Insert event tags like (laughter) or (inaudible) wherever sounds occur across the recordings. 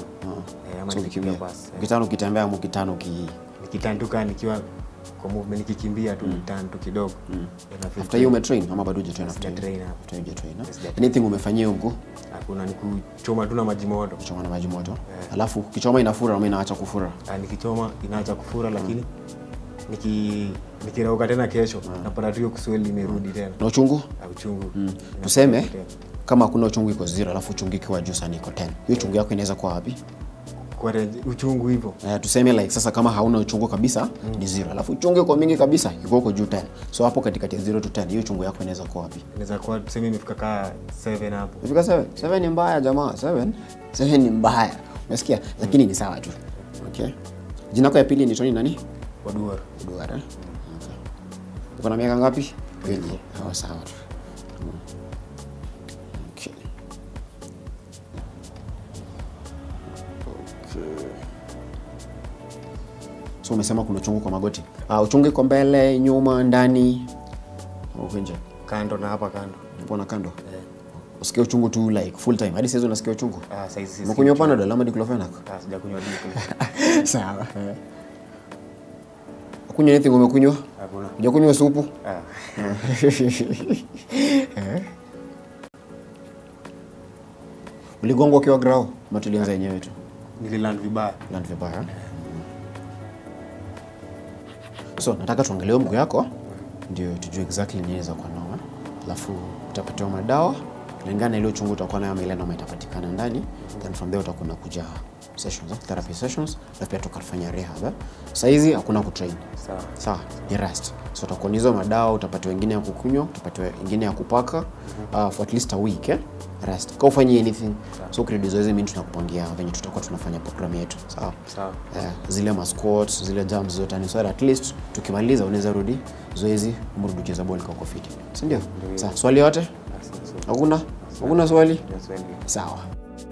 kitano. Eh, ama so nikikimbia basi. Kitano ukitembea ama kitano nikitanduka nikiwa kwa movement nikikimbia tu nitan tu kidogo. Ina after hiyo umetrain ama bado hujatrain after? Sijatrain. After hujatrain, anything umefanyia huko? Hakuna ni kuchoma tu na maji moto. Kuchoma na maji moto. Alafu kichoma inafura ama inaacha kufura? Ah, nikichoma inaacha kufura lakini niki nikirauka tena kesho napata tu hiyo kusweli imerudi tena. Na uchungu? Ah, uchungu. Tuseme Inakuja tena. Kama hakuna uchungu iko zero alafu uchungu ikiwa juu sana iko 10 hiyo uchungu yako inaweza kuwa wapi? Kwa uchungu hivyo. Uh, tuseme like sasa kama hauna uchungu kabisa mm. ni zero. Alafu uchungu iko mingi kabisa iko huko juu 10 so hapo katikati ya 0 to 10 hiyo uchungu yako inaweza kuwa wapi? Inaweza kuwa tuseme imefika kaa 7 hapo. Imefika 7 7 ni mbaya jamaa. 7 7 ni mbaya. Umesikia? Lakini ni sawa tu. Okay. Jina lako ya pili ni Tony nani? Waduar Eh? Okay. Uko na miaka ngapi? Pili. Oh, sawa tu. Mm. So umesema kuna uchungu kwa magoti. Ah, uchungu iko mbele, nyuma, ndani. Au nje. kando na hapa kando pona kando. Usikie uchungu tu like full time. Hadi sasa unasikia uchungu. ah, saizi Umekunywa Panadol ama diclofenac? ah, sijakunywa diku (laughs) Sawa. kunywa anything umekunywa? hakuna Hujakunywa supu? ah. (laughs) uligongwa ukiwa grao matulianza yenyewe tu nililand vibaya land vibaya so nataka tuangalie mguu yako. Ndio tujue exactly nini za kwa noma alafu utapatiwa madawa kulingana na ile uchungu utakuwa nayo ama ile noma itapatikana ndani then from there utakuwa unakuja sessions eh, therapy sessions na pia tukafanya rehab Sasa hizi hakuna kutrain. Sawa. Sawa ni rest. So utakuwa nizo hizo madawa utapatiwa wengine ya kukunywa utapatiwa wengine ya kupaka uh, for at least a week eh? Rest. Kwa ufanye anything. So credit zoezi mimi tunakupangia venye tutakuwa tunafanya program yetu. Sawa? Sawa. Yeah, zile masquats zile jumps zote ni so at least tukimaliza unaweza rudi zoezi mrudi cheza ball kwa fit si ndio? Sawa. Swali yote? Hakuna? Hakuna swali? Sawa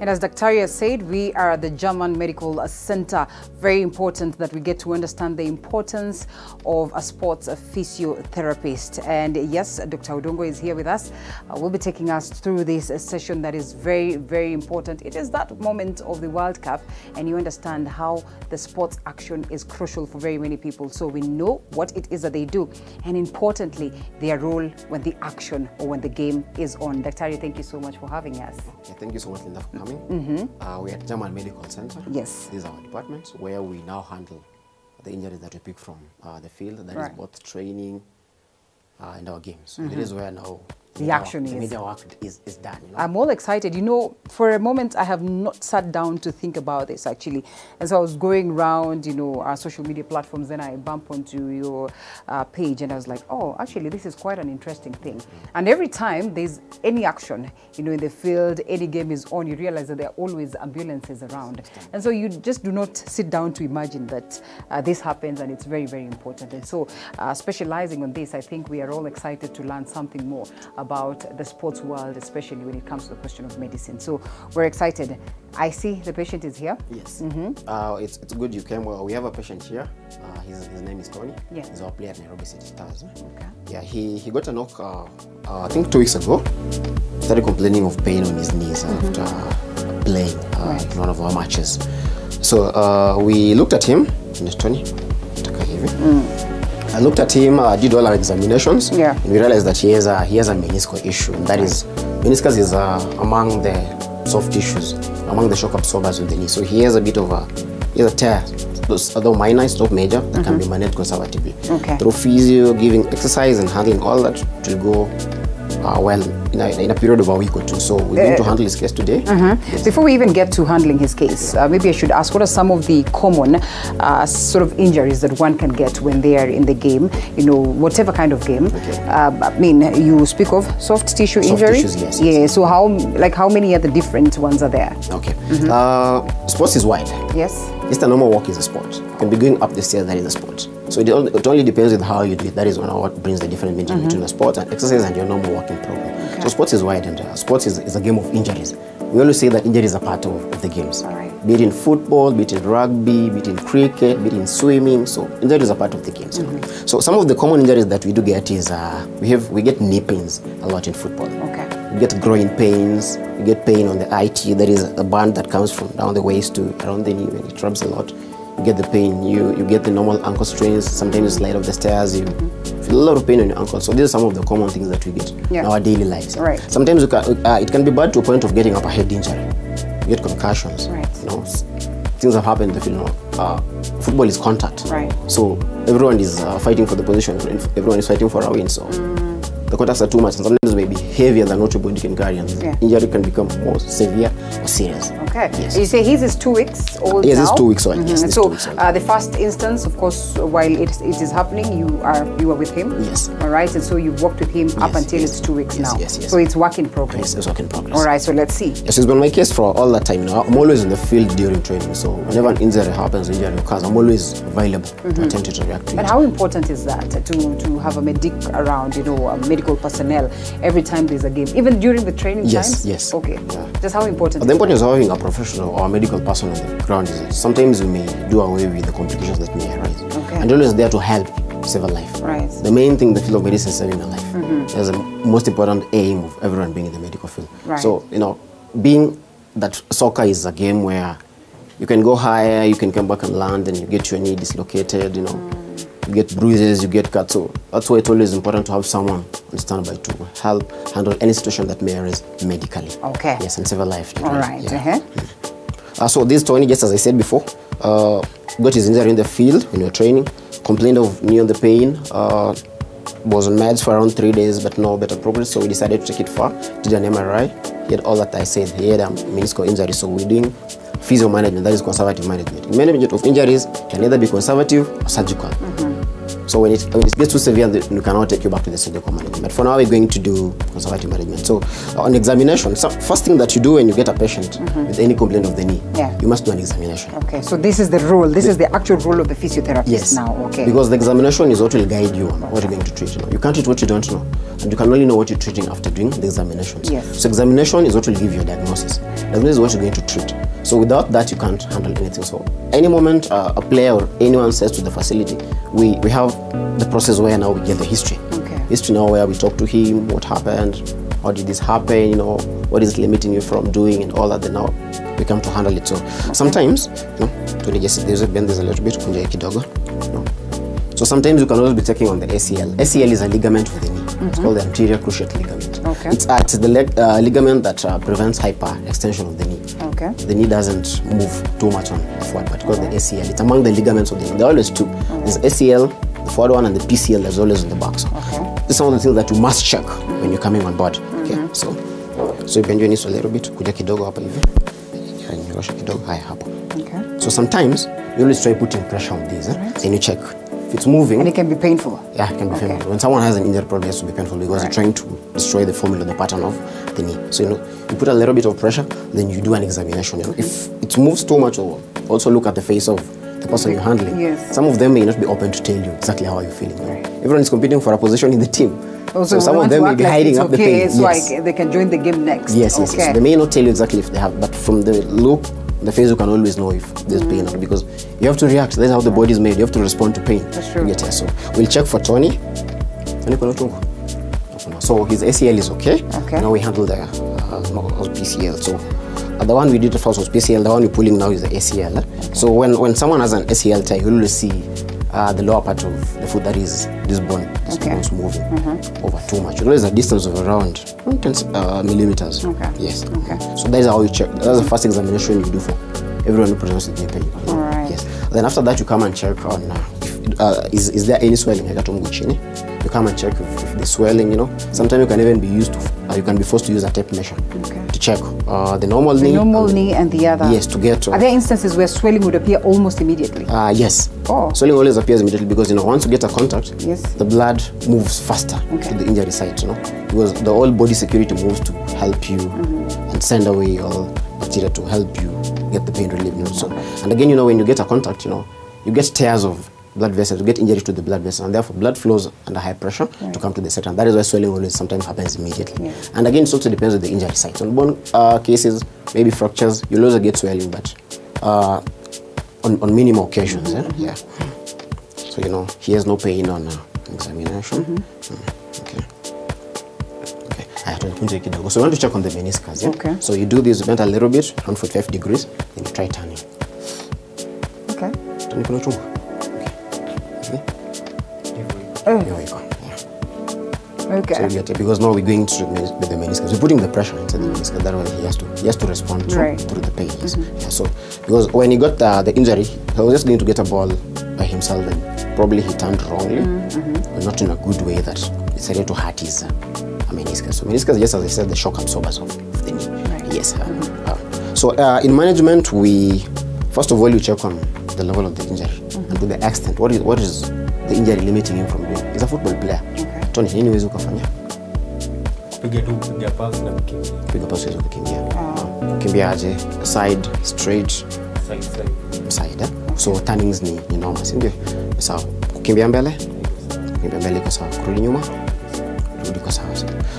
And as Dr. said, we are at the German Medical Center. Very important that we get to understand the importance of a sports physiotherapist. And yes, Dr. Odongo is here with us. Uh, will be taking us through this session that is very, very important. It is that moment of the World Cup, and you understand how the sports action is crucial for very many people. So we know what it is that they do, and importantly, their role when the action or when the game is on. Dr. thank you so much for having us. Thank you so much, Linda, for coming. Uh, we're at German Medical Center. Yes. This is our department where we now handle the injuries that we pick from uh, the field. That is Right. both training uh, and our games. So It is where now The major action work, is. The major work is, is done. You know? I'm all excited. You know, for a moment, I have not sat down to think about this actually. And so I was going around, you know, our social media platforms, then I bump onto your uh, page and I was like, oh, actually, this is quite an interesting thing. And every time there's any action, you know, in the field, any game is on, you realize that there are always ambulances around. And so you just do not sit down to imagine that uh, this happens and it's very, very important. And so, uh, specializing on this, I think we are all excited to learn something more about the sports world, especially when it comes to the question of medicine. So, we're excited. I see the patient is here. Yes. Uh, it's, it's good you came. Well, we have a patient here. Uh, his, his name is Tony. Yeah. He's our player at Nairobi City Stars. Okay. Yeah, he, he got a knock, uh, uh, I think two weeks ago. Started complaining of pain on his knees after playing uh, in one of our matches. So uh, we looked at him. Tony. Taka hivi. I looked at him, uh, did all our examinations, Yeah. and we realized that he has a he has a meniscal issue, and that is meniscus is uh, among the soft tissues, among the shock absorbers in the knee. So he has a bit of a he has a tear, those- although minor, it's not major, that can be managed conservatively. Okay. Through physio, giving exercise, and handling all that will go uh, well in a, in a period of a week or two. So we're going to handle his case today. Before we even get to handling his case, uh, maybe I should ask what are some of the common uh, sort of injuries that one can get when they are in the game, you know, whatever kind of game. Uh, I mean, you speak of soft tissue Soft injury. tissues, yes, Yeah, so how, like, how many other different ones are there? Okay. Uh, sports is wide. Yes. Just a normal walk is a sport. You can be going up the stairs, that is a sport. So it only, it only depends with how you do it. That is one of what brings the difference between, between a sport and exercise and your normal working program. So sports is wide and uh, sports is, is a game of injuries. We always say that injuries are part of, of the games. All right. Be it in football, be it in rugby, be it in cricket, be it in swimming. So injuries are part of the games. you know. So some of the common injuries that we do get is uh, we have we get knee pains a lot in football. Okay. you get groin pains, you get pain on the IT, that is a band that comes from down the waist to around the knee and it rubs a lot. You get the pain, you, you get the normal ankle strains, sometimes you slide off the stairs, you feel a lot of pain on your ankle. So these are some of the common things that we get Yeah. in our daily lives. Right. Sometimes you can, uh, it can be bad to a point of getting up a head injury. You get concussions. Right. You know, things have happened field. You know, uh, football is contact. Right. So everyone is uh, fighting for the position. Everyone is fighting for a win. So the contacts are too much, heavier than what your body can carry, and Yeah. injury can become more severe or serious. Okay. Yes. You say his is two weeks old Yes, now? it's two weeks old. Yes, Mhm. it's so two weeks old. Uh, the first instance, of course, while it, it is happening, you are you are with him. Yes. All right, and so you've worked with him up until yes. it's two weeks Yes, now. yes, yes. So it's work in progress. It's, it's work in progress. All right, so let's see. Yes, it's been my case for all that time. You know, I'm always in the field during training. So whenever an injury happens, injury occurs, I'm always available to attend to it and react to And it. how important is that to, to have a medic around, you know, a medical personnel every time there's a game, even during the training Yes, times? yes. Okay. Yeah. Just how important But the is importance of having a professional or a medical person on the ground is sometimes we may do away with the complications that may arise. Okay. And always there to help save a life. Right. The main thing, the field of medicine is saving a life. Mm-hmm. That's the most important aim of everyone being in the medical field. Right. So, you know, being that soccer is a game where you can go higher, you can come back and land, and you get your knee dislocated, you know. Mm. You get bruises, you get cuts. So that's why it's always important to have someone on standby to help handle any situation that may arise medically. Okay. Yes, and save a life. All right. Yeah. uh-huh. Uh, so this Tony, just as I said before, uh, got his injury in the field when we were training, complained of knee on the pain, uh, was on meds for around three days, but no better progress, so we decided to take it far, did an MRI, he had all that I said, he had a meniscal injury, so we're doing physio management, that is conservative management. In management of injuries can either be conservative or surgical. So when it, when it gets too severe, we cannot take you back to the surgical management. But for now, we're going to do conservative management. So uh, on examination, so first thing that you do when you get a patient with any complaint of the knee, Yeah. you must do an examination. Okay, so this is the role, this is the actual role of the physiotherapist Yes. now. Okay. Because the examination is what will guide you on what you're going to treat. You, know. you can't treat what you don't know. And you can only know what you're treating after doing the examinations. Yes. So examination is what will give you a diagnosis. Diagnosis is what you're going to treat. So without that, you can't handle anything. So any moment uh, a player or anyone says to the facility, we, we have the process where now we get the history. Okay. History now where we talk to him, what happened, how did this happen, you know, what is limiting you from doing and all that. Then now we come to handle it. So sometimes, you know, there's a there's a little bit, kidogo. So sometimes you can always be checking on the ACL. ACL is a ligament of the knee. It's called the anterior cruciate ligament. Okay. It's, uh, it's the leg, uh, ligament that uh, prevents hyperextension of the knee. Okay. The knee doesn't move too much on the forward, but because called the ACL. It's among the ligaments of the knee. There are always two. There's ACL, the forward one, and the PCL. There's always on the back. So Okay. these are some of the things that you must check when you're coming on board. Okay. So so bend your knees a little bit, kuja kidogo hapa hivi. Ya, nyorosha kidogo haya hapo. Okay. So sometimes you always try putting pressure on these, eh? and you check if it's moving. And it can be painful. Yeah, it can be Okay. painful. When someone has an injury, probably has to be painful because Right. you're trying to destroy the formula, the pattern of the knee. So you know, you put a little bit of pressure, then you do an examination. You know, if it moves too much, or also look at the face of the person you're handling. Yes. Some of them may not be open to tell you exactly how you're feeling. Right. Everyone is competing for a position in the team. Oh, also, so some of them may be like hiding up the pain. so yes. I, they can join the game next. Yes, yes, okay. yes. They may not tell you exactly if they have, but from the look, the face, you can always know if there's pain or because you have to react. That's how the body is made. You have to respond to pain. That's true. Get. So we'll check for Tony. Tony kuna utungu? Hakuna. So his ACL is okay. Okay. Now we handle the uh, PCL. So uh, the one we did first was PCL. The one we're pulling now is the ACL. eh? So when, when someone has an ACL tear, you will see uh, the lower part of the foot that is this bone, this Okay. bone is moving over too much. There is a distance of around 10 uh, millimeters. Okay. Yes. Okay. So that is how you check. That's the first examination you do for everyone who presents with knee pain. All right. Yes. Then after that, you come and check on uh, if, uh, is, is there any swelling? You come and check if, if the swelling. You know, sometimes you can even be used to. Uh, you can be forced to use a tape measure Okay. to check uh, the normal the knee. normal and- knee and the other. Yes, to get. Uh, Are there instances where swelling would appear almost immediately? uh, yes. Oh. Swelling always appears immediately because you know once you get a contact, Yes. the blood moves faster Okay. to the injury site. You know, because the whole body security moves to help you Mm-hmm. and send away all bacteria to help you get the pain relief. You know, so and again, you know, when you get a contact, you know, you get tears of blood vessels, you get injury to the blood vessels, and therefore blood flows under high pressure to come to the and that is why swelling always sometimes happens immediately. Yeah. And again, it also depends on the injury site. On bone uh, cases, maybe fractures, you'll also get swelling, but uh, on, on minimal occasions. eh? Yeah. So, you know, he has no pain on uh, examination. Mm, Okay. Okay. Haya, tunakunja kidogo. So you want to check on the meniscus, yeah? Okay. So you do this, bend a little bit, around 45 degrees, then you try turning. Okay. Turning kuna uchungu. Okay. Oh, Here we go. Yeah. So okay. you get it because now we're going to with the meniscus. We're putting the pressure inside the meniscus. That way he has to he has to respond through, Right. through the pain. Yes. Yeah, so because when he got the, the injury, he was just going to get a ball by himself, and probably he turned wrongly, but not in a good way that it started to hurt his uh, meniscus. So meniscus, just as I said, the shock absorbers of, the knee. Right. Yes. uh, uh, so uh, in management, we first of all you check on the level of the injury and to the extent what is what is the injury limiting him from doing. He's a football player. Okay. Tony, nini huwezi ukafanya? piga tu piga pass na kukimbia piga pass hizo kukimbia. Kukimbia aje? Side straight? Side side. Side eh? so turnings ni, ni normal si ndio? Sawa. Kukimbia mbele? Kukimbia mbele iko sawa. Kurudi nyuma? Kurudi kwa sawa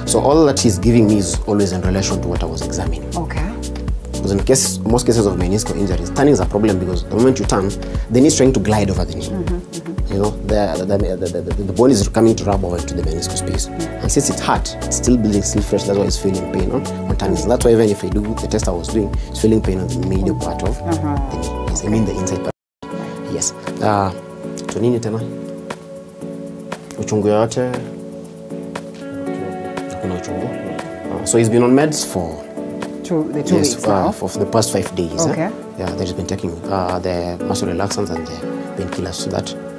so all that he's giving me is always in relation to what I was examining. Okay. because in case most cases of meniscal injuries. Turning is a problem because the moment you turn the knee is trying to glide over the knee. you know the the, the, the, bone is coming to rub over into the meniscus space and since it's hurt it's still bleeding still fresh. That's why it's feeling pain on, on turning that's why even if I do the test I was doing it's feeling pain on the medial part of the knee yes, I mean the inside part. Yes. Uh, so nini tena? Uchungu yoyote? Hakuna uchungu. Uh, so he's been on meds for Two, the two yes, weeks uh, for, for the past five days. eh? Yeah, that has been taking uh, the muscle relaxants and the painkillers so that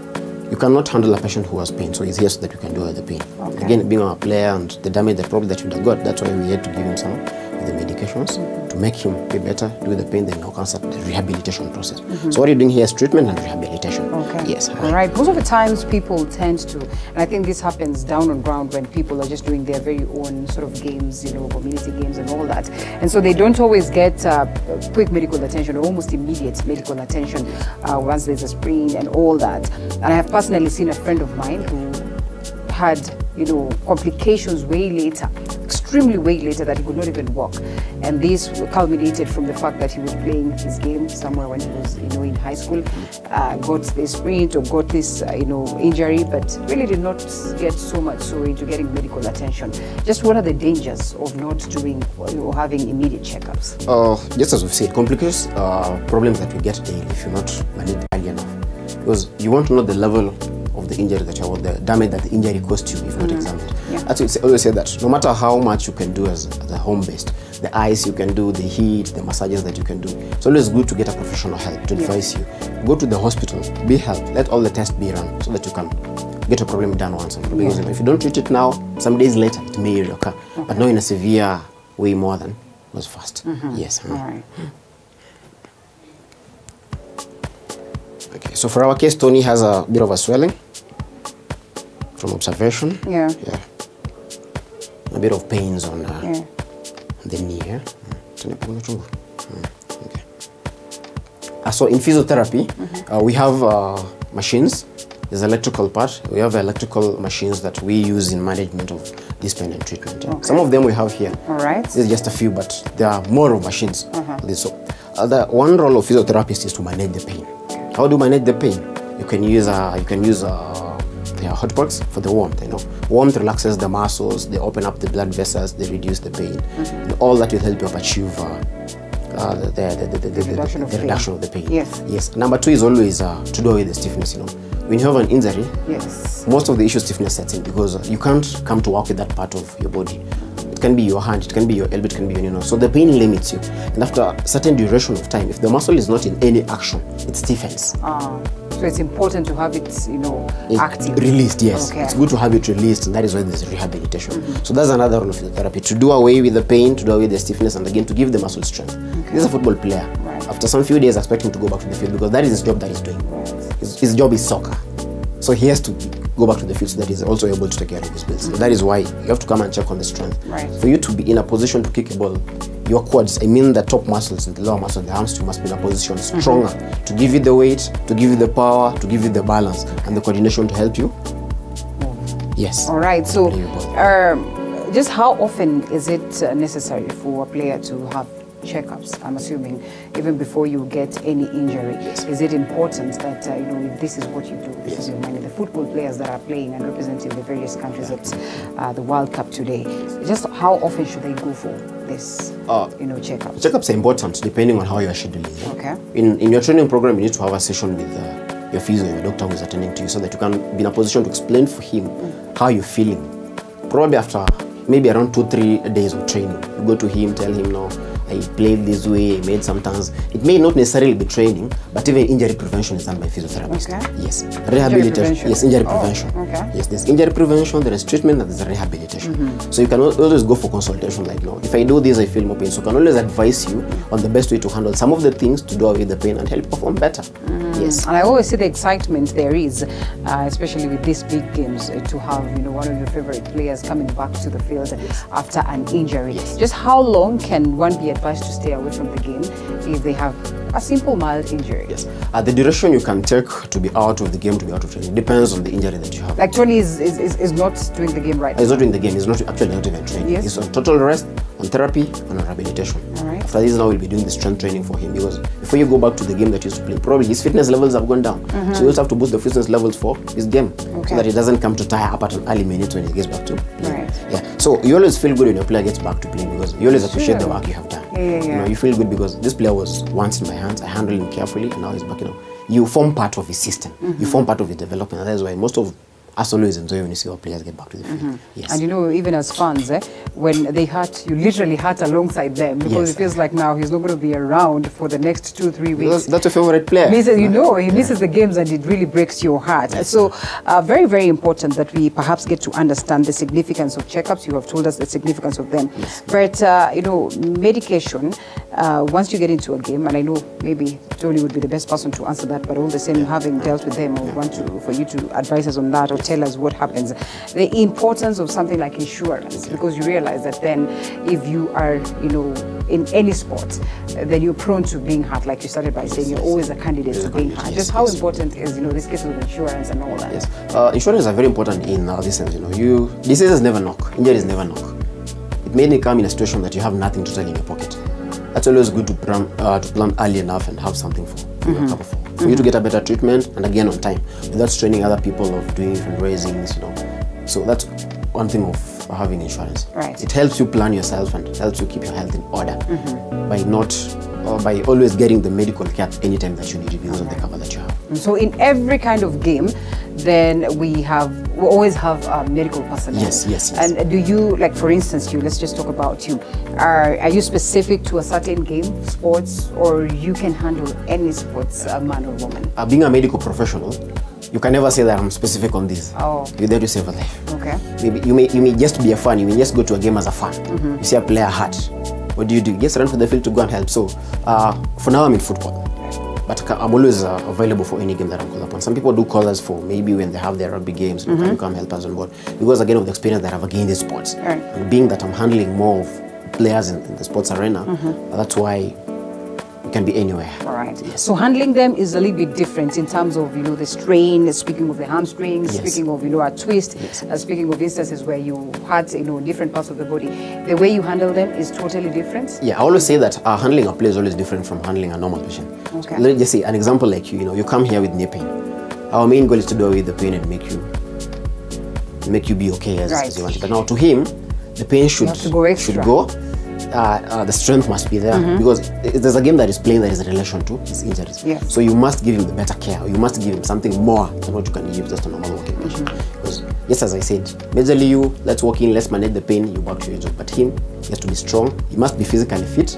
you cannot handle a patient who has pain. So he's here so that you can do the pain. Okay. Again, being a player and the damage that probably that you have got, that's why we had to give him some the medications to make him be better, do the pain, then now can start the rehabilitation process. So what you're doing here is treatment and rehabilitation. Okay. Yes. All right. Most of the times people tend to, and I think this happens down on ground when people are just doing their very own sort of games, you know, community games and all that. And so they don't always get uh, quick medical attention or almost immediate medical attention uh, once there's a sprain and all that. And I have personally seen a friend of mine who had, you know, complications way later, extremely later that he could not even walk. And this culminated from the fact that he was playing his game somewhere when he was, you know, in high school, uh, got this sprain or got this, uh, you know, injury, but really did not get so much so into getting medical attention. Just what are the dangers of not doing or having immediate checkups? Uh, just as we've said, complications are problems that we get daily if you're not managed early enough. Because you want to know the level the injury that you or the damage that the injury caused you if not mm-hmm. examined. Yeah. That's why I always say that no matter how much you can do as, the home based, the ice you can do, the heat, the massages that you can do, it's always good to get a professional help to advise you. Go to the hospital, be helped, let all the tests be run so that you can get a problem done once and for all. If you don't treat it now, some days later it may reoccur. But not in a severe way more than was first. Mm-hmm. Yes. All right. Okay, so for our case, Tony has a bit of a swelling from observation. Yeah. Yeah. A bit of pains on, uh, Yeah. the knee. Yeah. Mm. Tony, puna chungu. Mm, Okay. Uh, so in physiotherapy, uh, we have uh, machines. There's electrical part. We have electrical machines that we use in management of this pain and treatment. yeah. Some of them we have here. All right. This is just a few, but there are more of machines. This- So, uh, the one role of physiotherapist is to manage the pain. How do you manage the pain? You can use uh, you can use uh, the hot box for the warmth. You know, warmth relaxes the muscles. They open up the blood vessels. They reduce the pain. And all that will help you achieve. Uh, uh, the, the, the, the, reduction of the pain. reduction of the pain. Yes. Yes. Number two is always uh, to do away with the stiffness. You know, when you have an injury, Yes. most of the issue stiffness sets in because you can't come to work with that part of your body. It can be your hand, it can be your elbow, it can be your knee. So the pain limits you. And after a certain duration of time, if the muscle is not in any action, it stiffens. Uh, so it's important to have it, you know, It- active. Released, yes. Okay. It's good to have it released, and that is why there's rehabilitation. So that's another role of physiotherapy to do away with the pain, to do away with the stiffness, and again to give the muscle strength. This is a football player. Right. After some few days, expect him to go back to the field because that is his job that he's doing. His, his job is soccer. So he has to go back to the field so that he's also able to take care of his bills. So that is why you have to come and check on the strength. Right. For you to be in a position to kick a ball, your quads, I mean the top muscles and the lower muscles, the hamstring must be in a position stronger to give you the weight, to give you the power, to give you the balance and the coordination to help you. Yes. All right. So, um, just how often is it necessary for a player to have checkups. I'm assuming even before you get any injury. Is it important that uh, you know if this is what you do? This is your money. The football players that are playing and representing the various countries at uh, the World Cup today. Just how often should they go for this? Uh, you know, checkups. Checkups are important depending on how you are scheduling. Okay. In, in your training program, you need to have a session with uh, your physio, your doctor who is attending to you, so that you can be in a position to explain for him how you're feeling. Probably after maybe around two, three days of training, you go to him, tell him, no, I played this way, I made some turns. It may not necessarily be training, but even injury prevention is done by physiotherapist. Okay. Yes. Rehabilitation. Yes, injury Oh, prevention. okay. Yes, there's injury prevention, there is treatment, and there's rehabilitation. So you can always go for consultation. Like, no, if I do this, I feel more pain. So I can always advise you on the best way to handle some of the things to do away the pain and help perform better. Yes. And I always see the excitement there is, uh, especially with these big games, uh, to have you know one of your favorite players coming back to the field after an injury. Just how long can one be advised to stay away from the game if they have a simple mild injury? Yes. Uh, the duration you can take to be out of the game, to be out of training, depends on the injury that you have. Like Tony is, is, is, is not doing the game right. He's not doing the game. He's not actually not even training. Yes. He's on total rest, on therapy, and on rehabilitation. All right. After this, now we'll be doing the strength training for him because before you go back to the game that he used to play, probably his fitness levels have gone down. So you also have to boost the fitness levels for his game. Okay. so that he doesn't come to tire up at an early minute when he gets back to playing. Right. Yeah. So you always feel good when your player gets back to playing because you always appreciate the work you have done. Yeah, yeah, You know, you feel good because this player was once in my hands. I handled him carefully, and now he's back. You know, you form part of his system. Mm-hmm. You form part of his development. And that's why most of us always enjoy when you see our players get back to the field. Yes. Mm-hmm. And you know, even as fans, eh, when they hurt, you literally hurt alongside them because Yes. it feels like now he's not going to be around for the next two, three weeks. That's, that's your favorite player. misses, you know, he misses the games and it really breaks your heart. So, uh, very, very important that we perhaps get to understand the significance of checkups. You have told us the significance of them. But, uh, you know, medication, uh, once you get into a game, and I know maybe Tony would be the best person to answer that, but all the same, having dealt with them, I want to, for you to advise us on that or tell us what happens. The importance of something like insurance, because you realize that then if you are, you know, in any sport, then you're prone to being hurt, like you started by saying, you're always a candidate to being hurt. Yes, Just how important is, you know, this case of insurance and all that? Yes. Uh, insurance are very important in uh, this sense. You know, you diseases never knock, injuries never knock. It may come in a situation that you have nothing totally in your pocket. That's always good to plan, uh, to plan early enough and have something for you know, cover for. For you to get a better treatment and again on time, without straining other people of doing fundraisings. You know, so that's one thing of having insurance. Right. It helps you plan yourself and helps you keep your health in order mm-hmm. by not or by always getting the medical care anytime that you need it because of the cover that you have. So in every kind of game, then we have we always have uh, medical personnel. Yes, yes, yes. And do you like, for instance, you? Let's just talk about you. Are are you specific to a certain game, sports, or you can handle any sports, uh, man or woman? uh, being a medical professional, you can never say that I'm specific on this. Oh. You're there to save a life. Okay. Maybe you may you may just be a fan. You may just go to a game as a fan. Mm-hmm. You see a player hurt. What do you do? Just run to the field to go and help. So uh, for now, I'm in football, but I'm always uh, available for any game that I'm called upon. Some people do call us for maybe when they have their rugby games. mm-hmm. Can you come help us on board? Because again of the experience that I've gained in sports. Right. and being that I'm handling more of players in, in the sports arena, Mm-hmm. that's why can be anywhere. All right. Yes. So handling them is a little bit different in terms of you know the strain. Speaking of the hamstrings, Yes. speaking of you know a twist, Yes. uh, speaking of instances where you had you know different parts of the body, the way you handle them is totally different. Yeah, I always say that uh, handling a player is always different from handling a normal patient. Okay. Let's just say an example like you, you know, you come here with knee pain. Our main goal is to do away with the pain and make you make you be okay as, Right. as you want. But now to him, the pain should go should go. Uh, uh, the strength must be there mm-hmm. because there's a game that is playing that is in relation to his injuries. Yes. So you must give him the better care. You must give him something more than what you can give just a normal walking patient. Mm-hmm. Because yes, as I said, majorly you let's walk in, let's manage the pain, you back to your job. But him, he has to be strong. He must be physically fit,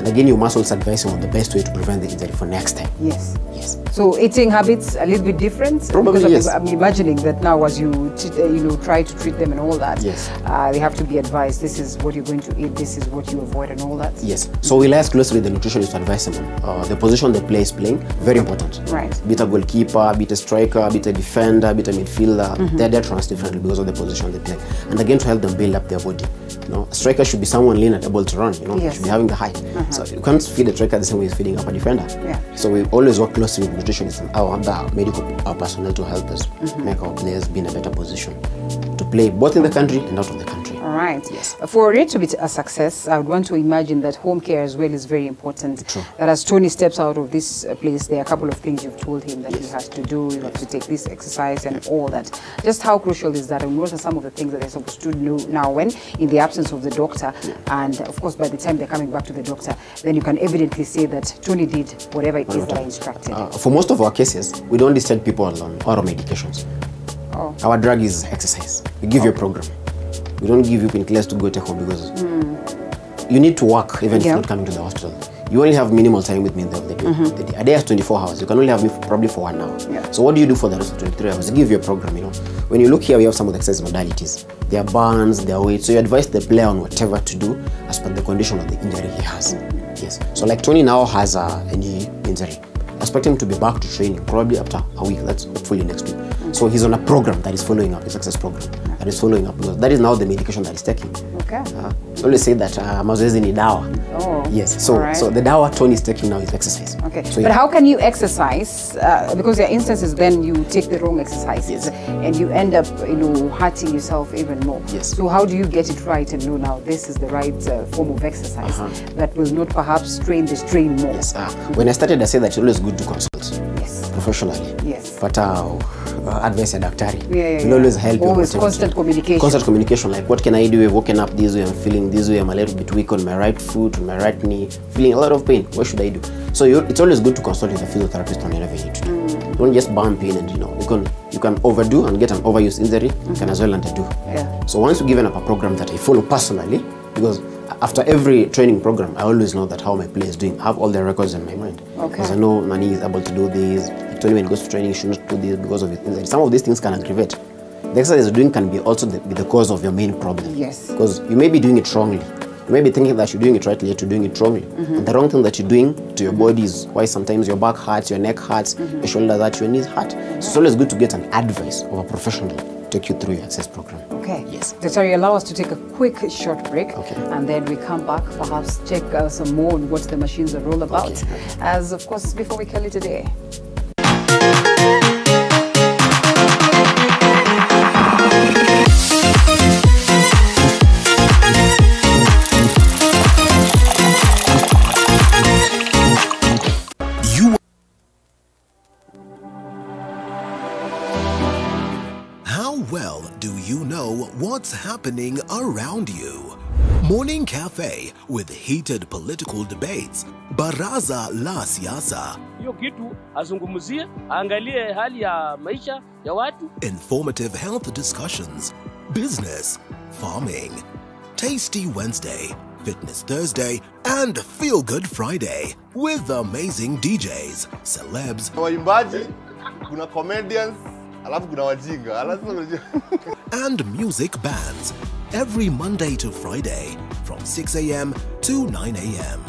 and again, you must also advise him on the best way to prevent the injury for next time. Yes. Yes. So eating habits a little bit different. Probably, because I'm- yes. I'm imagining that now as you uh, you know try to treat them and all that. Yes. Uh, they have to be advised. This is what you're going to eat. This is what you avoid and all that. Yes. So we liaise closely the nutritionist to advise him on uh, the position the player is playing. Very important. Right. Be it a goalkeeper, be it a striker, be it a defender, be it a midfielder. They're, they're differently because of the position they play. And again, to help them build up their body. You know, a striker should be someone lean and able to run. You know, Yes. should be having the height. So you can't feed a striker the same way you're feeding up a defender. Yeah. So we always work closely with nutritionists and our other medical uh, personnel to help us make our players be in a better position to play both in the country and out of the country. All right. Yes. For it to be a success, I would want to imagine that home care as well is very important. True. That as Tony steps out of this uh, place, there are a couple of things you've told him that he has to do. You have to take this exercise and all that. Just how crucial is that? And what are some of the things that they're supposed to do now when, in the absence of the doctor, and of course, by the time they're coming back to the doctor, then you can evidently say that Tony did whatever it is that I instructed. Uh, for most of our cases, we don't discharge people on oral medications. Oh. Our drug is exercise. We give you a program. We don't give you painkillers to go take home because mm. you need to work even if Yeah. you're not coming to the hospital. You only have minimal time with me in the, the, the day. A day has 24 hours. You can only have me for, probably for one hour. Yeah. So what do you do for the rest of 23 hours? You give you a program, you know. When you look here, we have some of the exercise modalities. Their burns, their weight. So you advise the player on whatever to do as per the condition of the injury he has. Yes. So like Tony now has a, a knee injury. Expect him to be back to training probably after a week. That's hopefully next week. So he's on a program that is following up, a success program that is following up because that is now the medication that he's taking. Okay. Uh, I always say that uh, mazoezi ni dawa. Oh, Yes. So alright. so the dawa Tony is taking now is exercise. Okay, So but how can you exercise? Uh, because there are instances then you take the wrong exercises Yes. and you end up, you know, hurting yourself even more. Yes. So how do you get it right and know now this is the right uh, form of exercise that will not perhaps strain the strain more? Yes. Uh, when I started, I said that it's always good to consult Yes. professionally. Yes. But uh, uh, advice ya daktari Yeah, yeah, will yeah. always help Always constant communication. Constant communication. Like, what can I do? I've woken up this way. I'm feeling this way. I'm a little bit weak on my right foot, on my right knee, feeling a lot of pain. What should I do? So you, it's always good to consult with a physiotherapist on whatever you need to do. Mm. Don't just bump in and you know you can you can overdo and get an overuse injury. You can as well underdo. Yeah. So once you've given up a program that I follow personally, because after every training program, I always know that how my player is doing. I have all the records in my mind. Okay. Because I know Nani is able to do this. He told me when he goes to training, he should not do this because of his injury. Some of these things can aggravate. The exercise you're doing can be also the, be the cause of your main problem. Yes. Because you may be doing it wrongly. You may be thinking that you're doing it rightly, yet you're doing it wrongly. And the wrong thing that you're doing to your body is why sometimes your back hurts, your neck hurts, your shoulders hurt, your knees hurt. So it's always good to get an advice of a professional to take you through your access program. Okay. Yes. Sorry, allow us to take a quick short break. Okay. And then we come back, perhaps check uh, some more on what the machines are all about. Okay. As, of course, before we call it a what's happening around you? Morning Cafe with heated political debates. Baraza la Siasa. hiyo kitu azungumzie, aangalie hali ya maisha ya watu. Informative health discussions. Business. Farming. Tasty Wednesday. Fitness Thursday. And Feel Good Friday. With amazing DJs, celebs, waimbaji kuna comedians alafu kuna wajinga alafu mhm. unajua- (laughs) and music bands every Monday to Friday from 6 a.m. to 9 a.m.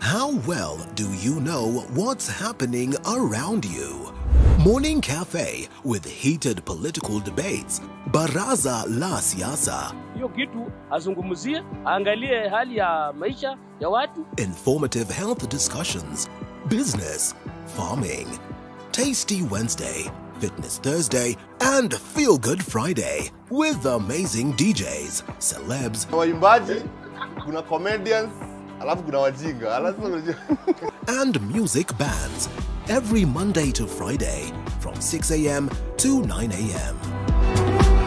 How well do you know what's happening around you? Morning Cafe with heated political debates. Baraza la Siasa. Hiyo kitu azungumzie, aangalie hali ya maisha ya watu. informative health discussions, business, farming, Tasty Wednesday, Fitness Thursday, and Feel Good Friday with amazing DJs, celebs, Kuna waimbaji kuna comedians alafu kuna wajinga and music bands every Monday to Friday from 6 a.m. to 9 a.m.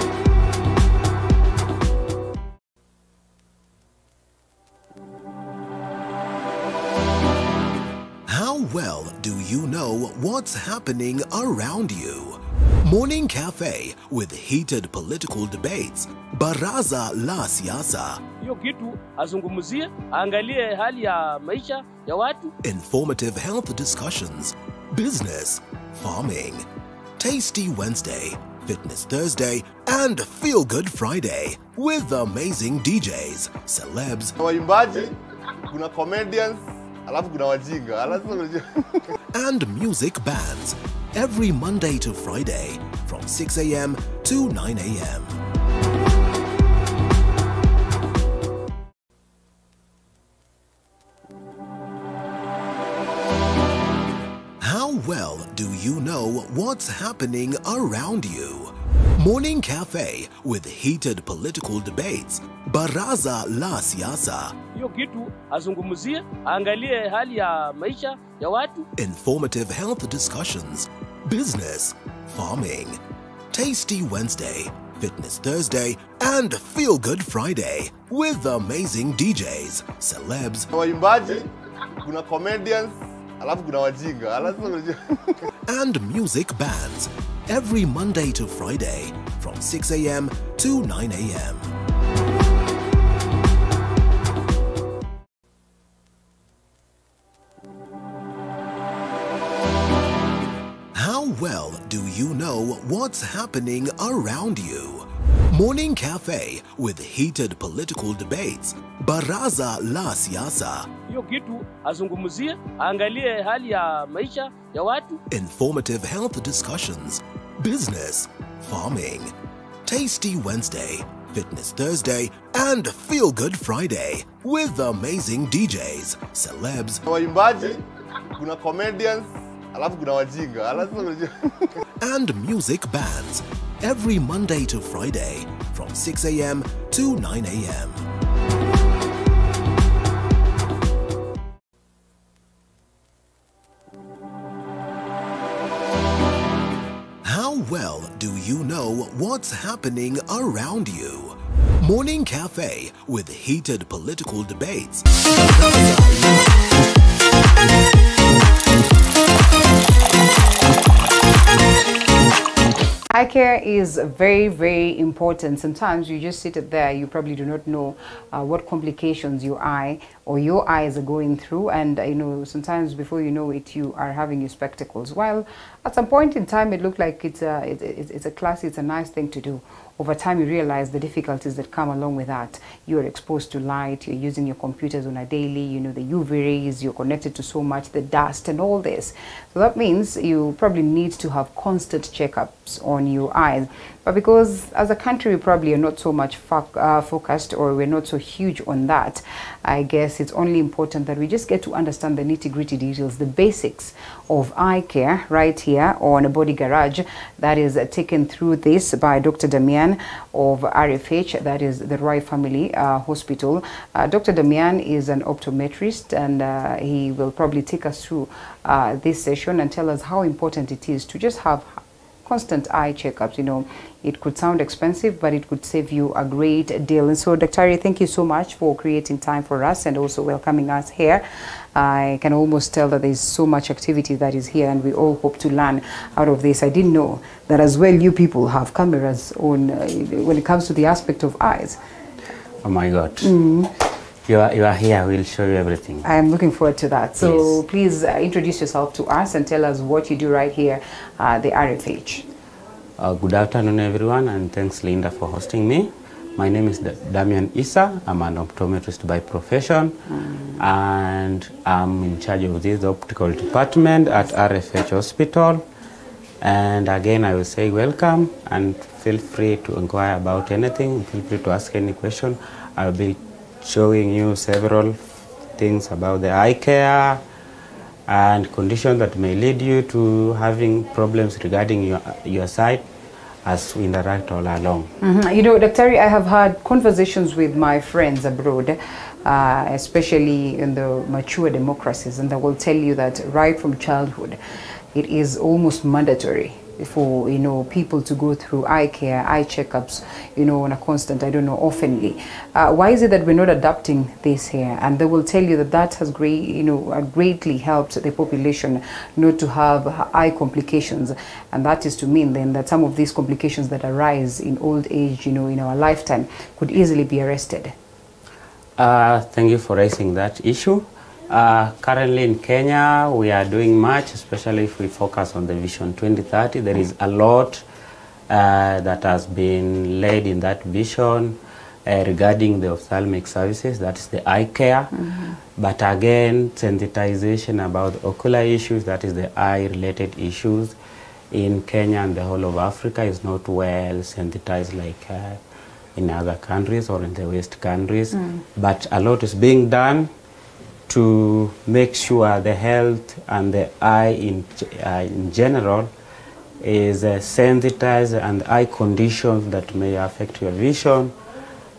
How well do you know what's happening around you? Morning Cafe with heated political debates. Baraza la Siasa. Hiyo kitu azungumzie, aangalie hali ya maisha ya watu. informative health discussions, business, farming, Tasty Wednesday, Fitness Thursday, and Feel Good Friday with amazing DJs, celebs, waimbaji kuna comedians alafu kuna wajinga alafu (laughs) and music bands every Monday to Friday from 6 a.m. to 9 a.m. do you know what's happening around you? Morning Cafe with heated political debates. Baraza la Siasa. Hiyo kitu azungumzie, aangalie hali ya maisha ya watu. Informative health discussions. Business. Farming. Tasty Wednesday. Fitness Thursday. And Feel Good Friday. With amazing DJs, celebs, waimbaji kuna comedians alafu kuna wajinga (laughs) and music bands every Monday to Friday from 6 a.m. to 9 a.m. How well do you know what's happening around you? Morning Cafe with heated political debates. Baraza la Siasa. Hiyo kitu azungumzie, aangalie hali ya maisha ya watu. informative health discussions, business, farming, Tasty Wednesday, Fitness Thursday, and Feel Good Friday with amazing DJs, celebs, waimbaji kuna comedians alafu kuna wajinga (laughs) and music bands every Monday to Friday from 6 a.m. to 9 a.m. How well do you know what's happening around you? Morning Cafe with heated political debates. Eye care is very, very important. Sometimes you just sit there, you probably do not know uh, what complications your eye or your eyes are going through. And, uh, you know, sometimes before you know it, you are having your spectacles. While at some point in time, it looked like it's a, it, it, it's a classy, it's a nice thing to do. Over time, you realize the difficulties that come along with that. You're exposed to light, you're using your computers on a daily, you know, the UV rays, you're connected to so much, the dust and all this. So that means you probably need to have constant checkups on your eyes. But because as a country, we probably are not so much fo- uh, focused or we're not so huge on that, I guess it's only important that we just get to understand the nitty gritty details, the basics of eye care right here on a body garage that is uh, taken through this by Dr. Damian of RFH, that is the Roy Family uh, Hospital. Uh, Dr. Damian is an optometrist and uh, he will probably take us through uh, this session and tell us how important it is to just have constant eye checkups. You know, it could sound expensive, but it could save you a great deal. And so, Dr. thank you so much for creating time for us and also welcoming us here. I can almost tell that there's so much activity that is here, and we all hope to learn out of this. I didn't know that as well. You people have cameras on uh, when it comes to the aspect of eyes. Oh my God. You, are, you are here, we'll show you everything. I am looking forward to that. So Yes. please uh, introduce yourself to us and tell us what you do right here, uh, the RFH. Uh, good afternoon, everyone, and thanks, Linda, for hosting me. My name is D Damian Issa. I'm an optometrist by profession, mm. and I'm in charge of this optical department at RFH Hospital. And again, I will say welcome and feel free to inquire about anything. Feel free to ask any question. I'll be showing you several things about the eye care and conditions that may lead you to having problems regarding your, your sight as we interact all along. Mhm. You know, Dr. I have had conversations with my friends abroad, uh, especially in the mature democracies, and they will tell you that right from childhood, it is almost mandatory for you know people to go through eye care, eye checkups, you know, on a constant, I don't know, oftenly. Uh, why is it that we're not adapting this here? And they will tell you that that has great, you know, uh, greatly helped the population not to have eye complications, and that is to mean then that some of these complications that arise in old age, you know, in our lifetime, could easily be arrested. Uh, thank you for raising that issue. Uh, currently in Kenya, we are doing much, especially if we focus on the Vision 2030. There is a lot uh, that has been laid in that vision uh, regarding the ophthalmic services, that is the eye care. But again, sensitization about the ocular issues, that is the eye-related issues in Kenya and the whole of Africa is not well sensitized like uh, in other countries or in the West countries. But a lot is being done to make sure the health and the eye in, uh, in general is uh, sensitized and eye conditions that may affect your vision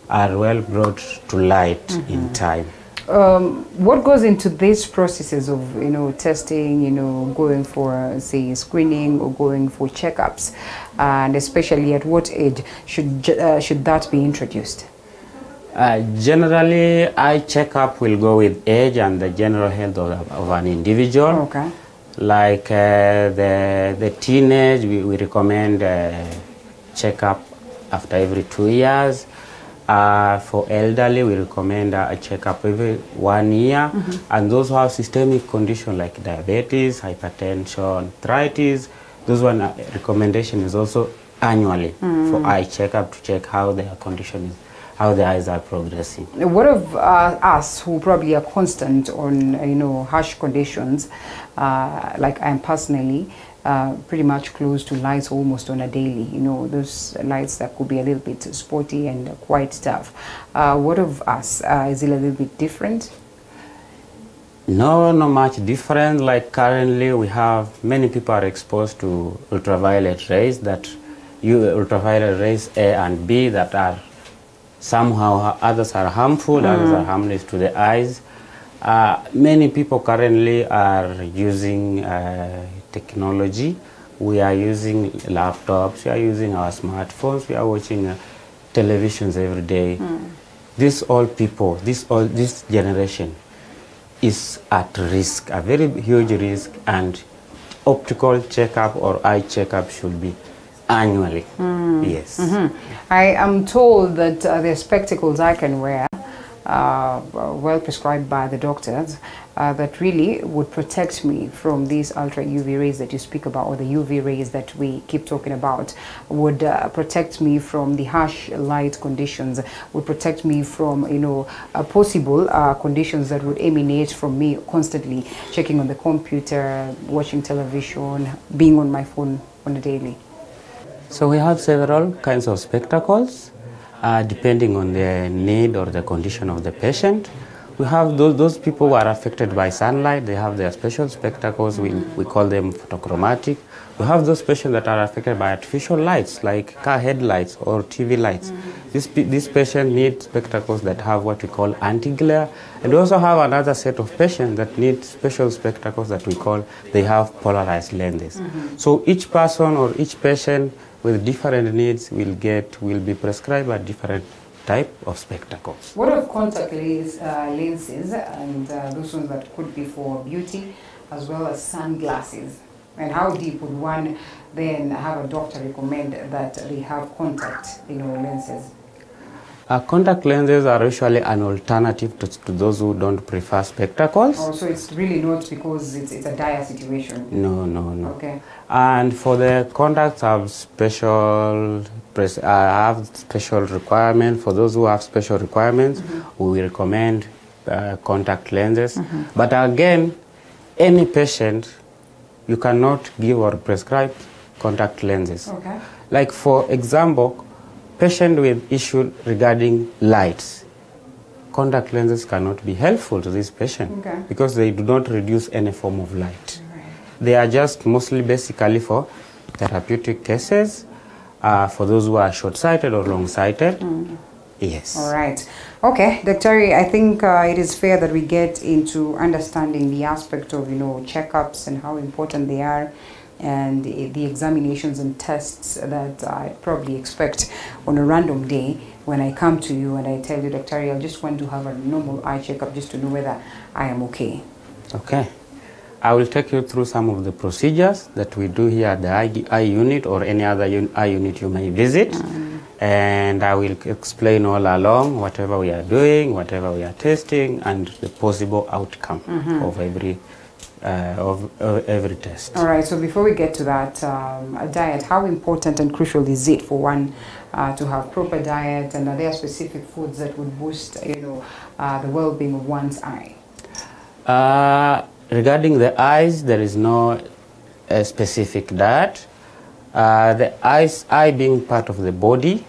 are well brought to light in time. Um, what goes into these processes of you know testing, you know, going for say screening or going for checkups, and especially at what age should uh, should that be introduced? Uh, generally, eye checkup will go with age and the general health of, of an individual. Okay. Like uh, the, the teenage, we, we recommend uh, checkup after every two years. Uh, for elderly, we recommend uh, a checkup every one year. And those who have systemic condition like diabetes, hypertension, arthritis, those one uh, recommendation is also annually for eye checkup to check how their condition is, how the eyes are progressing. What of uh, us who probably are constant on you know harsh conditions, uh, like I am personally, uh, pretty much close to lights almost on a daily. You know those lights that could be a little bit sporty and quite tough. Uh, what of us? Uh, is it a little bit different? No, not much different. Like currently, we have many people are exposed to ultraviolet rays that you ultraviolet rays A and B that are somehow others are harmful, others are harmless to the eyes. Uh, many people currently are using uh, technology. We are using laptops. We are using our smartphones. We are watching uh, televisions every day. These all people, this all this generation is at risk, a very huge risk, and optical checkup or eye checkup should be annually. Yes. I am told that uh, the spectacles I can wear, uh, well prescribed by the doctors, uh, that really would protect me from these ultra UV rays that you speak about, or the UV rays that we keep talking about, would uh, protect me from the harsh light conditions, would protect me from you know uh, possible uh, conditions that would emanate from me constantly checking on the computer, watching television, being on my phone on a daily. So we have several kinds of spectacles, uh, depending on the need or the condition of the patient. We have those, those people who are affected by sunlight, they have their special spectacles, we, we call them photochromatic. We have those patients that are affected by artificial lights, like car headlights or TV lights. This, this patient needs spectacles that have what we call anti-glare. And we also have another set of patients that need special spectacles that we call, they have polarized lenses. So each person or each patient with different needs will get, will be prescribed a different type of spectacles. What of contact lens, uh, lenses and uh, those ones that could be for beauty as well as sunglasses? And how deep would one then have a doctor recommend that they have contact, you know, lenses? Uh, contact lenses are usually an alternative to, to those who don't prefer spectacles. So it's really not because it's, it's a dire situation. No, no, no. Okay. And for the contacts, I have special, pres- I have special requirement. For those who have special requirements, we recommend uh, contact lenses. But again, any patient, you cannot give or prescribe contact lenses. Okay. Like for example, patient with issue regarding lights, contact lenses cannot be helpful to this patient Okay. because they do not reduce any form of light. They are just mostly basically for therapeutic cases, uh, for those who are short-sighted or long-sighted. Yes. All right. Okay, Dr. I think uh, it is fair that we get into understanding the aspect of, you know, checkups and how important they are and the the examinations and tests that I probably expect on a random day when I come to you and I tell you, Dr. I just want to have a normal eye checkup just to know whether I am okay. Okay. I will take you through some of the procedures that we do here at the eye, eye unit or any other un- eye unit you may visit. And I will explain all along whatever we are doing, whatever we are testing, and the possible outcome of every uh, of uh, every test. All right, so before we get to that, um, a diet, how important and crucial is it for one uh, to have proper diet and are there specific foods that would boost, you know, uh, the well-being of one's eye? Regarding the eyes, there is no uh, specific diet. Uh, the eyes, eye being part of the body,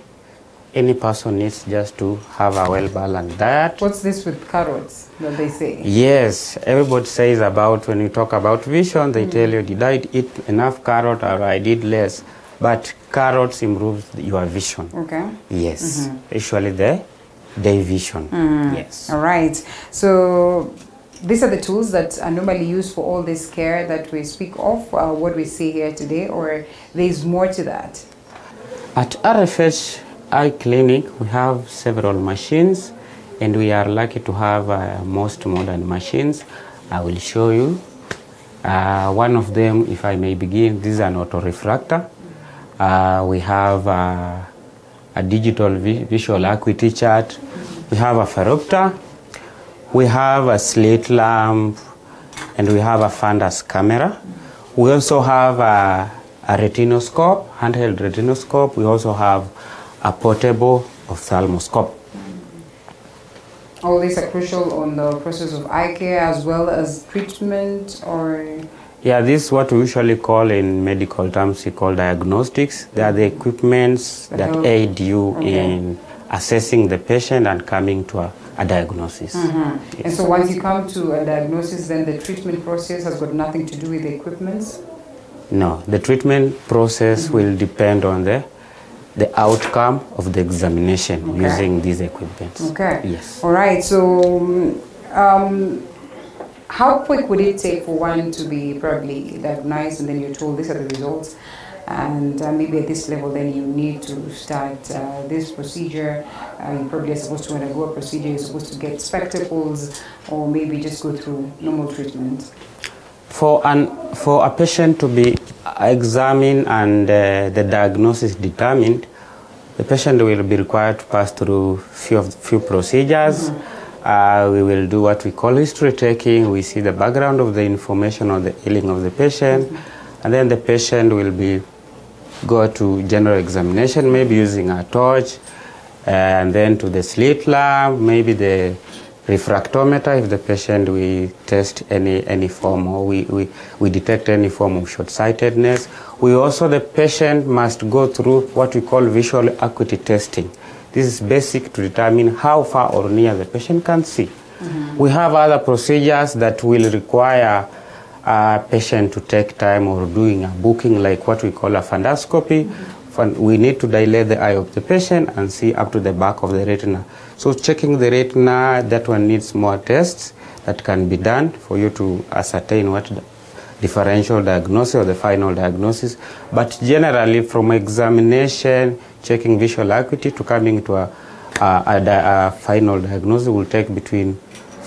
any person needs just to have a well-balanced diet. What's this with carrots that they say? Yes, everybody says about when you talk about vision, they tell you, did I eat enough carrot or I did less? But carrots improves your vision. Okay. Yes, usually the day vision. Yes. All right. So these are the tools that are normally used for all this care that we speak of, uh, what we see here today, or there's more to that? At RFH Eye Clinic, we have several machines, and we are lucky to have uh, most modern machines. I will show you. Uh, one of them, if I may begin, this is an autorefractor. Uh, we have uh, a digital vi- visual acuity chart. We have a phoropter. We have a slit lamp, and we have a fundus camera. We also have a, a retinoscope, handheld retinoscope. We also have a portable ophthalmoscope. All these are crucial on the process of eye care as well as treatment or Yeah, this is what we usually call in medical terms, we call diagnostics. They are the equipments That that aid you Okay. in assessing the patient and coming to a, a diagnosis. and so once you come to a diagnosis then the treatment process has got nothing to do with the equipments No, the treatment process will depend on the the outcome of the examination Okay. using these equipments. okay Yes. all right so um, how quick would it take for one to be probably diagnosed and then you're told these are the results and uh, maybe at this level then you need to start uh, this procedure. Uh, you probably are supposed to undergo a procedure. You're supposed to get spectacles or maybe just go through normal treatment. For an for a patient to be examined and uh, the diagnosis determined, the patient will be required to pass through few of few procedures. Uh, we will do what we call history taking. We see the background of the information on the healing of the patient, and then the patient will be go to general examination, maybe using a torch, and then to the slit lamp, maybe the refractometer if the patient we test any any form or we, we, we detect any form of short-sightedness. We also the patient must go through what we call visual acuity testing. This is basic to determine how far or near the patient can see. Mm-hmm. We have other procedures that will require a patient to take time or doing a booking like what we call a fundoscopy. Fun- We need to dilate the eye of the patient and see up to the back of the retina. So checking the retina, that one needs more tests that can be done for you to ascertain what differential diagnosis or the final diagnosis. But generally from examination, checking visual acuity to coming to a, a, a, a final diagnosis will take between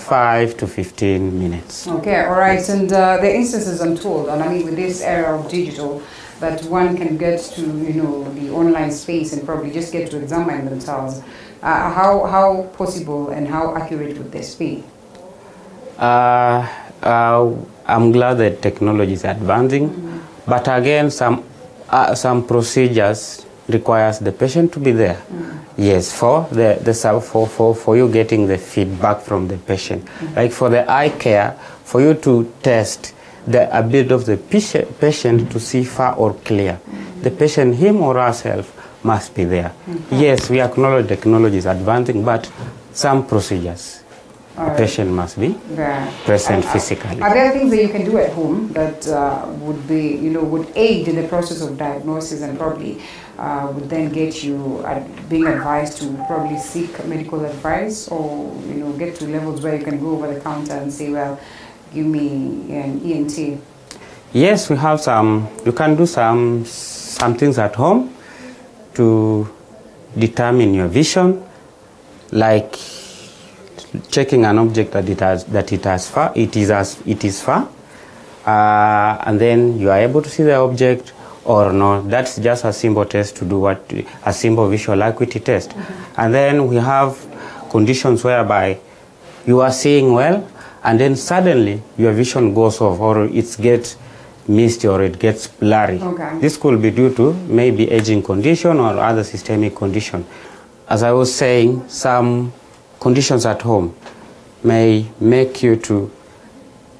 5 to 15 minutes. Okay, all right. And uh, the instances I'm told, and I mean with this era of digital, that one can get to you know the online space and probably just get to examine themselves. Uh, how how possible and how accurate would this be? Uh, uh, I'm glad that technology is advancing, but again, some uh, some procedures requires the patient to be there. Mm. Yes, for the the for, for for you getting the feedback from the patient. Mm. Like for the eye care, for you to test the ability of the patient to see far or clear, mm. the patient him or herself must be there. Mm-hmm. Yes, we acknowledge technology is advancing, but some procedures. The Alright. patient must be present Are- uh, physically. Are there things that you can do at home that uh, would be, you know, would aid in the process of diagnosis and probably uh, would then get you being advised to probably seek medical advice or, you know, get to levels where you can go over the counter and say, well, give me an ENT. Yes, we have some. You can do some some things at home to determine your vision, like checking an object that it has that it has far it is as it is far, uh, and then you are able to see the object or not. That's just a simple test to do what a simple visual acuity test, and then we have conditions whereby you are seeing well and then suddenly your vision goes off or it gets misty or it gets blurry. Okay. this could be due to maybe aging condition or other systemic condition. As i was saying some conditions at home may make you to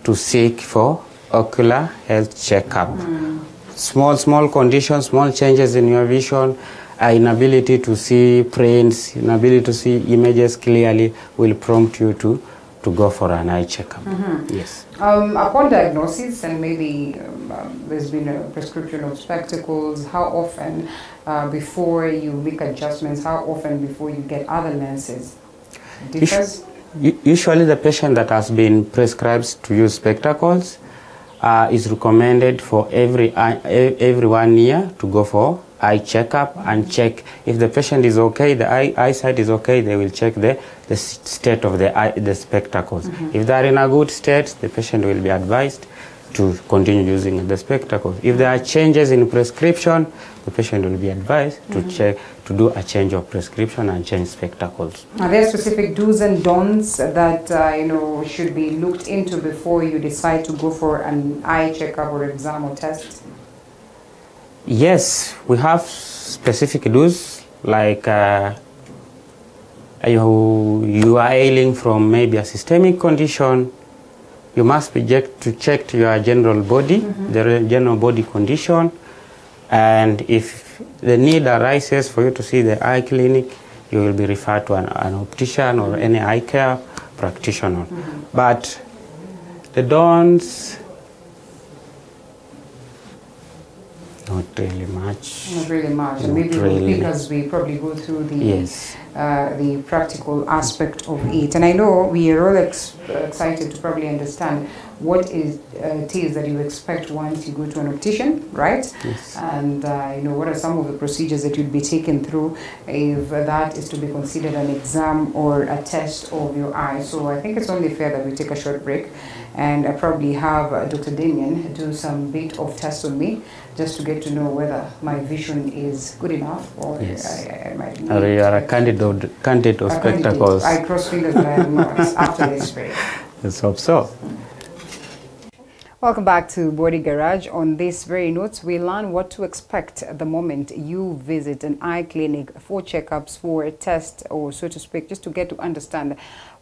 to seek for ocular health checkup mm. Small small conditions small changes in your vision uh, inability to see prints, inability to see images clearly will prompt you to, to go for an eye checkup. Yes. Um, upon diagnosis, and maybe um, um, there's been a prescription of spectacles, how often uh, before you make adjustments, how often before you get other lenses? Differs? Usually, the patient that has been prescribed to use spectacles uh, is recommended for every e- every one year to go for eye checkup and check if the patient is okay, the eye, eyesight is okay. They will check the, the state of the eye, the spectacles. If they are in a good state, the patient will be advised to continue using the spectacles. If there are changes in prescription, the patient will be advised to check to do a change of prescription and change spectacles. Are there specific do's and don'ts that uh, you know should be looked into before you decide to go for an eye checkup or exam or test? Yes, we have specific do's like uh, you, you are ailing from maybe a systemic condition. You must be checked to check your general body, mm -hmm. the general body condition, and if the need arises for you to see the eye clinic, you will be referred to an, an optician or any eye care practitioner. Mm -hmm. But the don'ts, not really much. Not really much. Not Maybe really. as we probably go through the Yes. uh, the practical aspect of it. And I know we are all ex- excited to probably understand what is uh, it is that you expect once you go to an optician, right? Yes. And uh, you know what are some of the procedures that you'd be taken through if that is to be considered an exam or a test of your eye. So I think it's only fair that we take a short break, and I probably have uh, Dr. Damien do some bit of test on me just to get to know whether my vision is good enough or Yes. I, I might need Or you are a candidate, candidate of a candidate. spectacles. I cross fingers that (laughs) I am not after this break. Let's hope so. Welcome back to Body Garage. On this very note, we learn what to expect the moment you visit an eye clinic for checkups, for a test, or so to speak, just to get to understand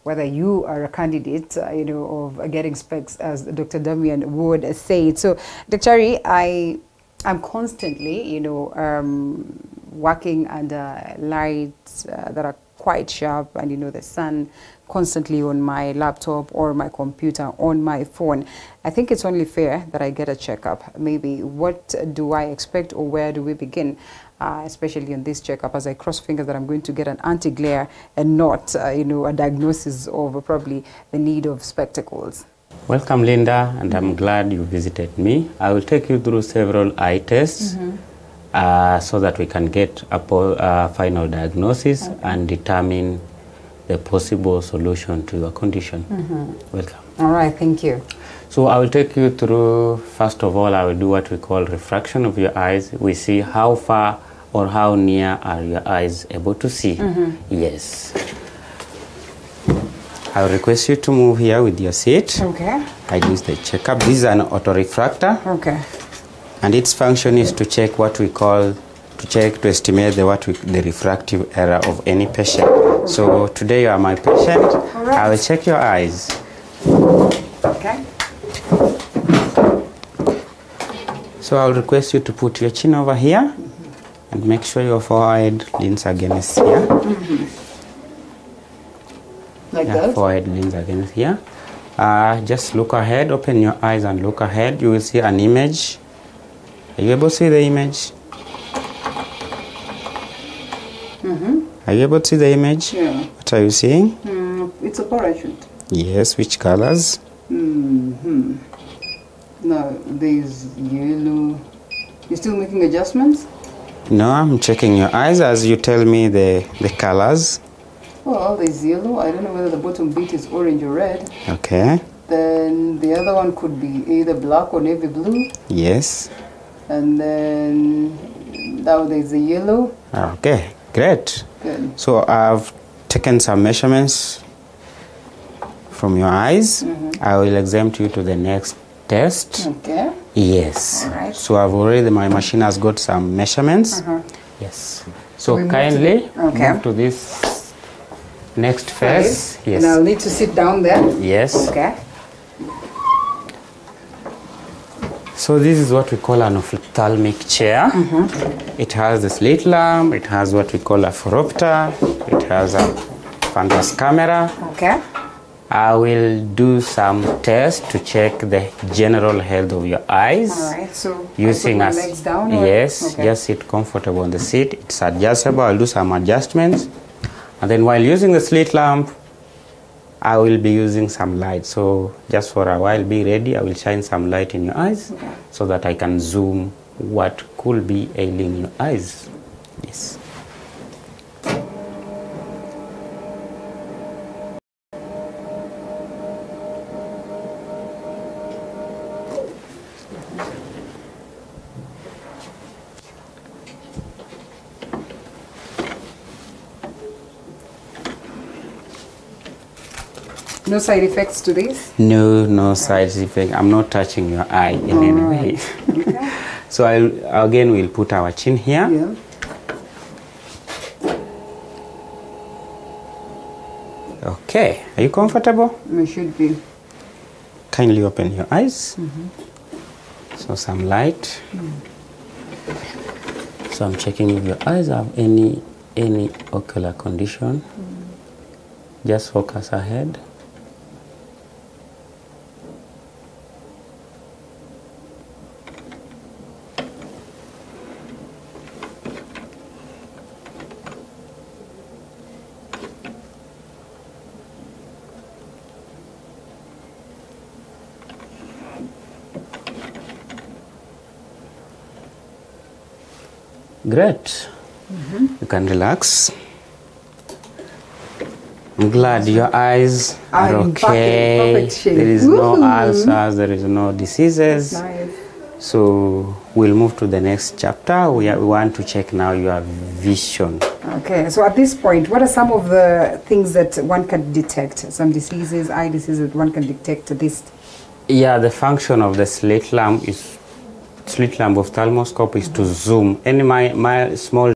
whether you are a candidate, uh, you know, of getting specs, as Dr. Damian would say. So, Dr. Cherry, I am constantly, you know, um, working under lights uh, that are quite sharp and you know the sun constantly on my laptop or my computer on my phone. I think it's only fair that i get a checkup. Maybe what do i expect or where do we begin uh, especially on this checkup as i cross fingers that i'm going to get an anti-glare and not uh, you know a diagnosis of probably the need of spectacles. Welcome, Linda, and I'm glad you visited me. I will take you through several eye tests uh, so that we can get a uh, final diagnosis and determine the possible solution to your condition. Mm-hmm. Welcome. all right thank you So I will take you through, first of all, I will do what we call refraction of your eyes. We see how far or how near are your eyes able to see. Mm-hmm. Yes. I will request you to move here with your seat. okay I use the checkup. This is an autorefractor, okay and its function is to check what we call to check to estimate the what we, the refractive error of any patient. So today you are my patient. right. I will check your eyes. okay So I will request you to put your chin over here and make sure your forehead leans against here. like Yeah, that forehead leans against here. Uh, just look ahead, open your eyes and look ahead. You will see an image. Are you able to see the image? Are you able to see the image? yeah What are you seeing? mm, it's a parachute Yes, which colors? hmm No, there's yellow. You're still making adjustments? No, I'm checking your eyes as you tell me the, the colors. Well, there's yellow. I don't know whether the bottom bit is orange or red. Okay, Then the other one could be either black or navy blue. yes. And then now there's the yellow. Okay, great. Good. So I've taken some measurements from your eyes. I will exempt you to the next test. Okay. Yes. All right. So I've already, my machine has got some measurements. Uh-huh. Yes. So we move to kindly okay. move to this next phase. Yes. And I'll need to sit down there. Yes. Okay. So this is what we call an ophthalmic chair. Mm-hmm. It has the slit lamp. It has what we call a phoropter. It has a fundus camera. Okay. I will do some tests to check the general health of your eyes. All right. So Using I put my legs down. or- yes, Okay. just sit comfortable on the seat. It's adjustable. I'll do some adjustments, and then while using the slit lamp, I will be using some light. So just for a while, be ready. I will shine some light in your eyes, Okay. so that I can zoom what could be ailing your eyes. Yes. No side effects to this. No, no side effect. I'm not touching your eye in any way. Okay. (laughs) so I'll, again, we'll put our chin here. yeah. Okay. Are you comfortable? It should be. Kindly open your eyes. Mm-hmm. So some light. So I'm checking if your eyes have any any ocular condition. Mm-hmm. Just focus ahead. Great. You can relax. I'm glad your eyes are I'm okay. There is no Woohoo. ulcers, there is no diseases. Nice. So we'll move to the next chapter. We, are, we want to check now your vision. Okay, so at this point, what are some of the things that one can detect? Some diseases, eye diseases that one can detect this? Yeah, the function of the slit lamp is slit lamp ophthalmoscope is to zoom. Any my, my small